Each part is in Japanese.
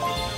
Bye.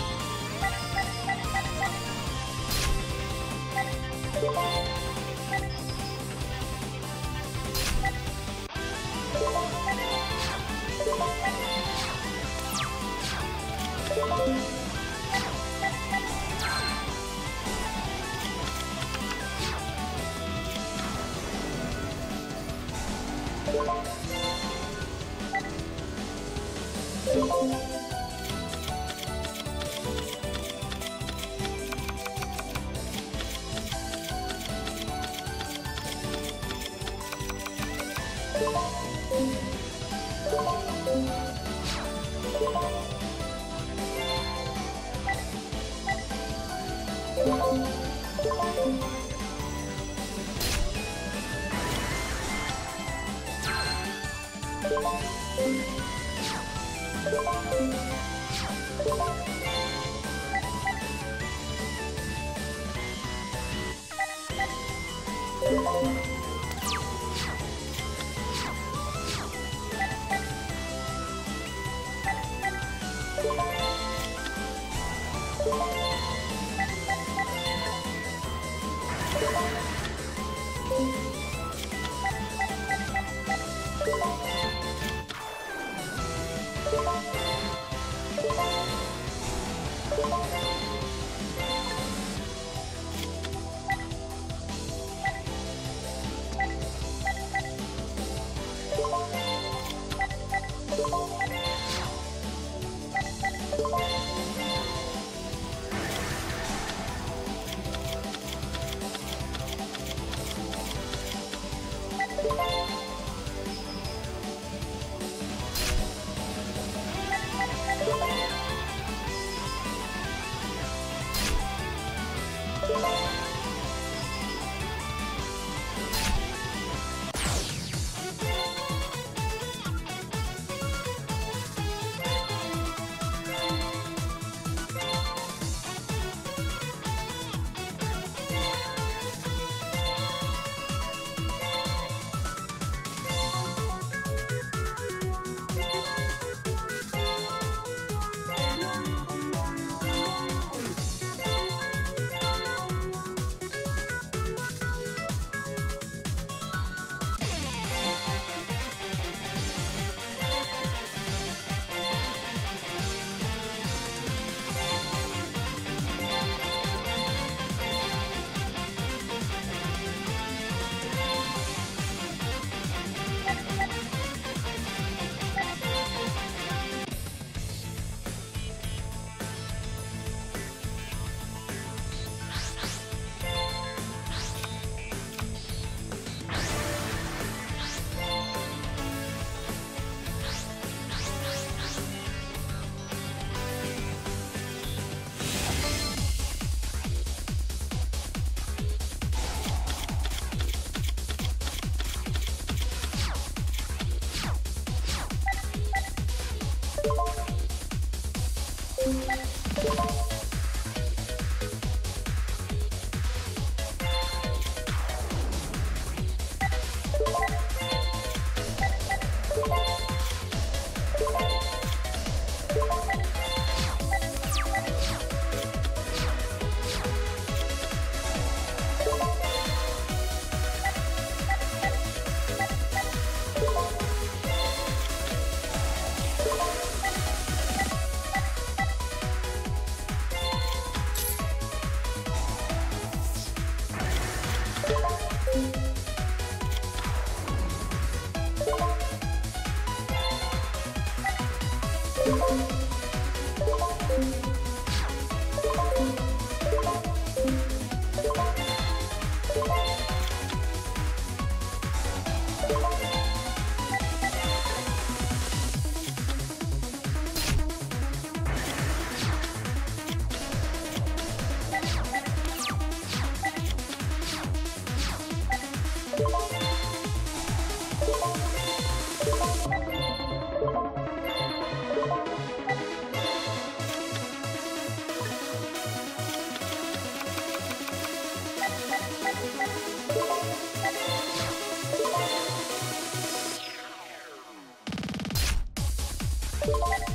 you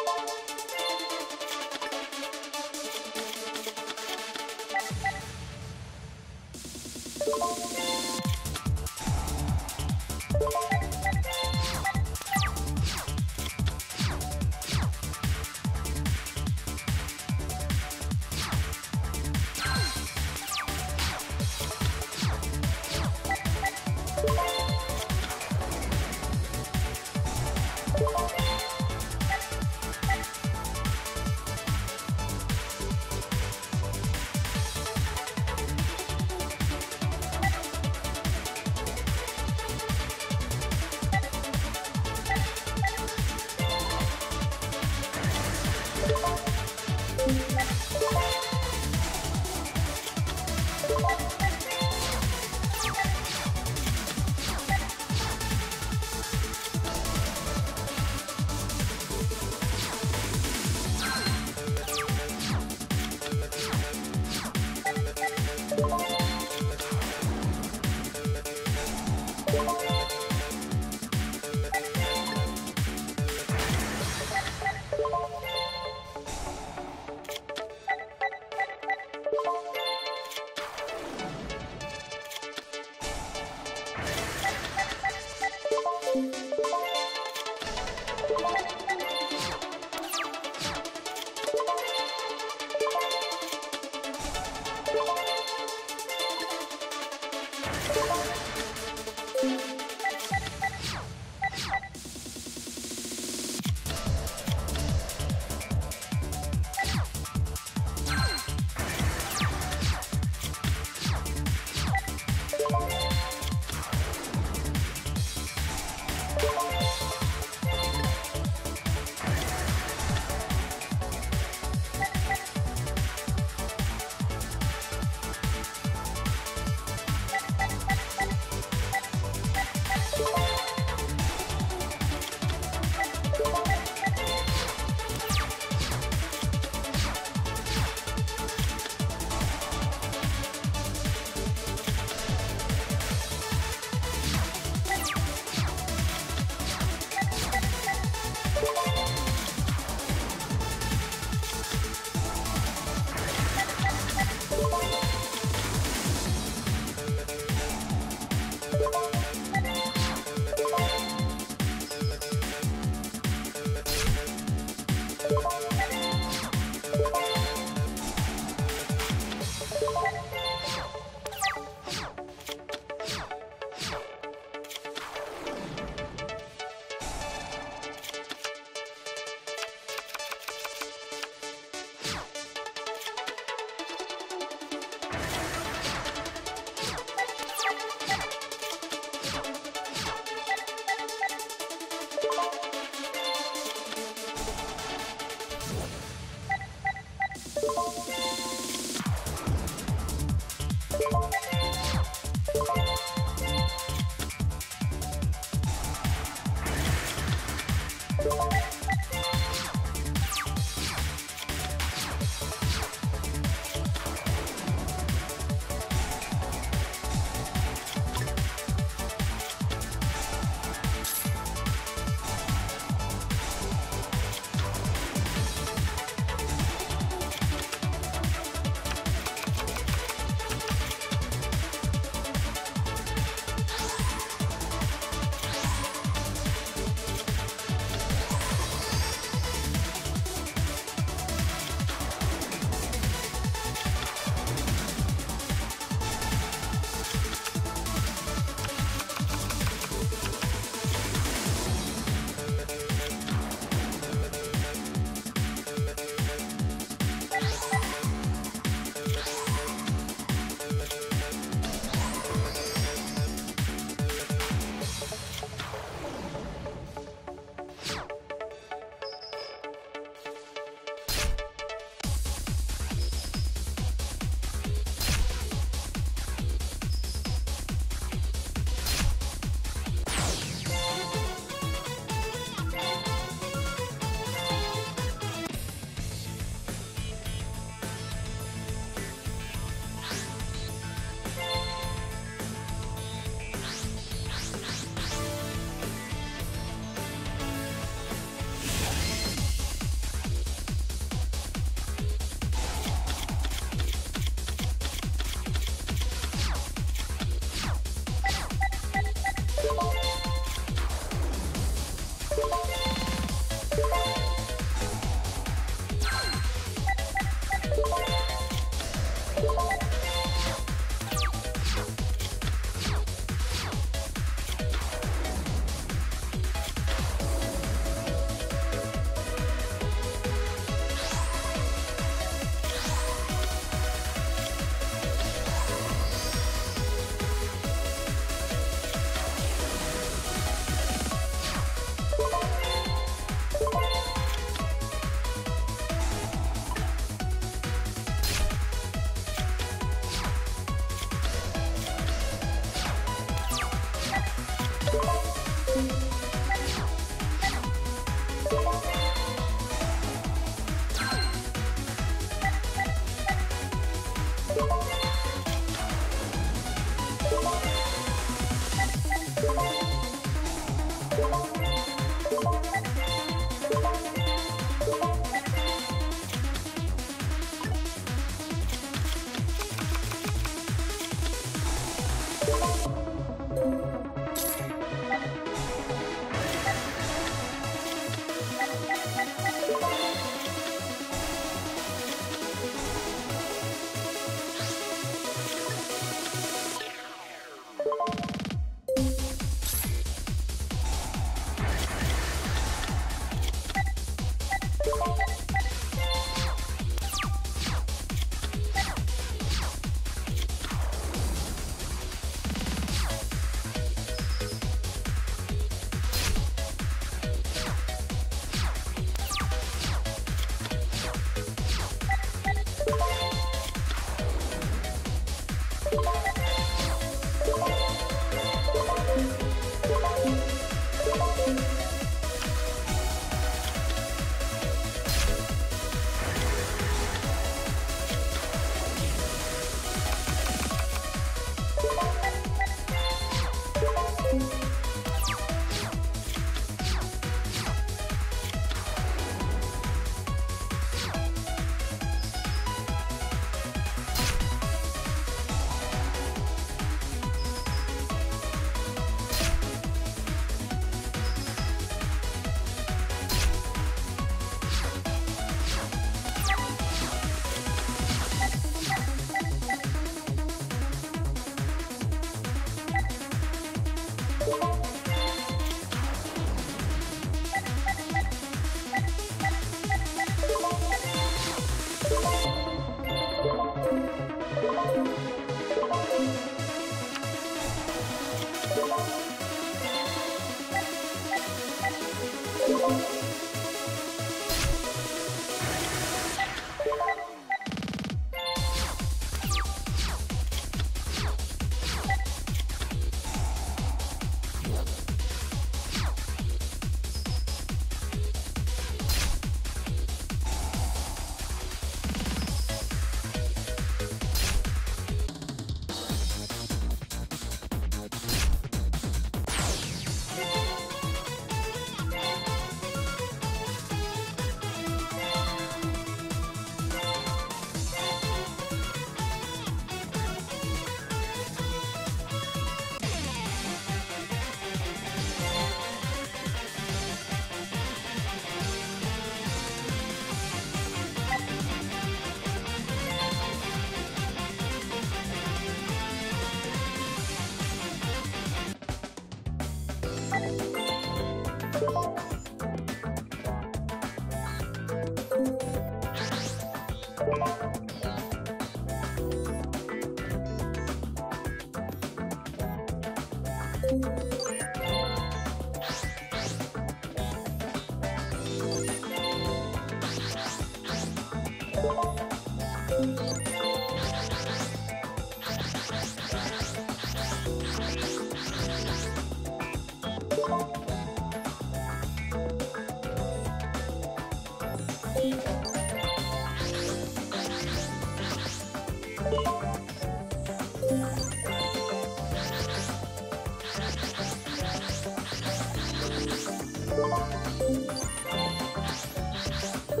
「「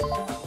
you